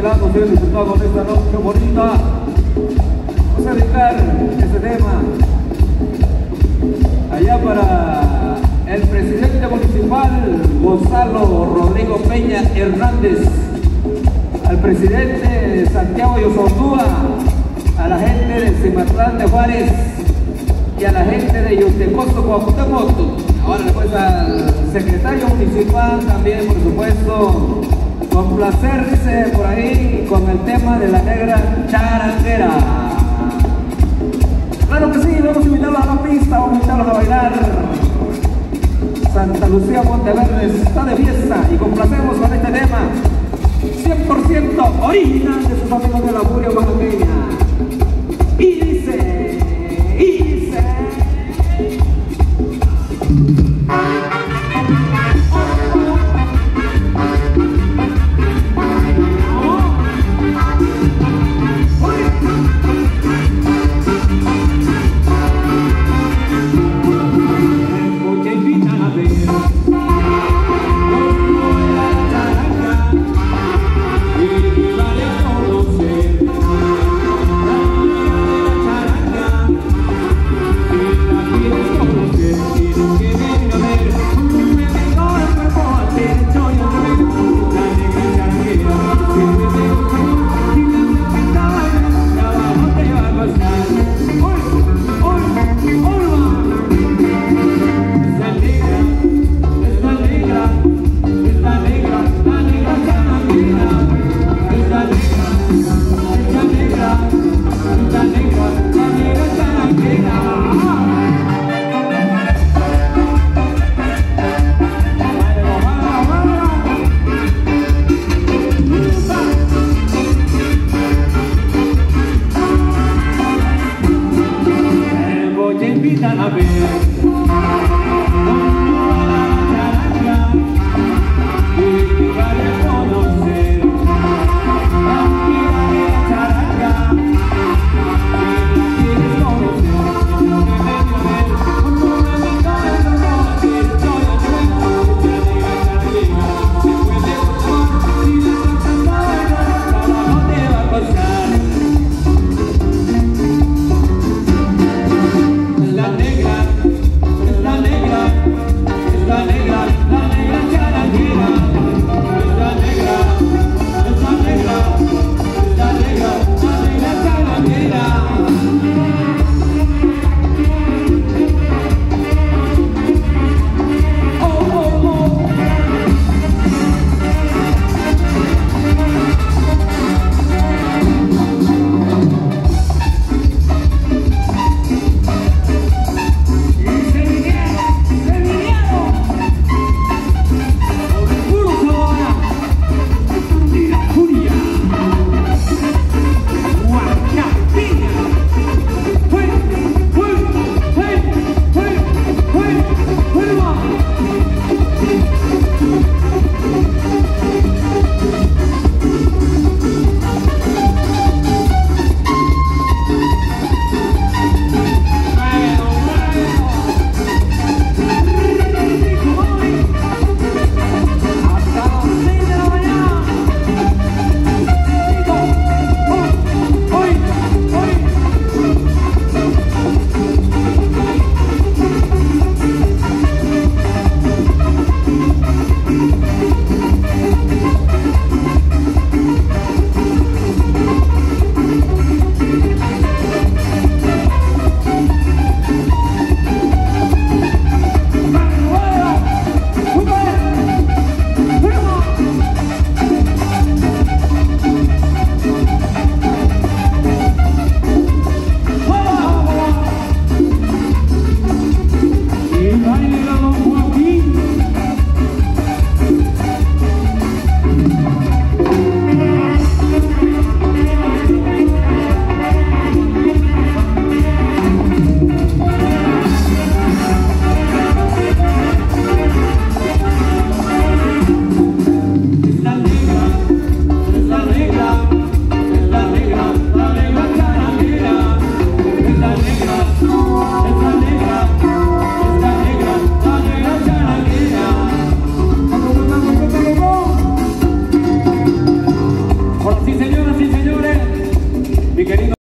bailando ustedes disfrutado de esta noche bonita. Vamos a dedicar este tema allá para el presidente municipal Gonzalo Rodrigo Peña Hernández, al presidente Santiago Yosondúa, a la gente de Cimatlán de Juárez y a la gente de Yutecosto, Cuauhtémoc. Ahora pues al secretario municipal también, por supuesto, complacerse por ahí con el tema de la negra charanguera. Claro que sí, vamos a invitarlos a la pista, vamos a invitarlos a bailar. Santa Lucía Monteverde está de fiesta y complacemos con este tema 100% original de sus amigos de la Furia Oaxaqueña. you.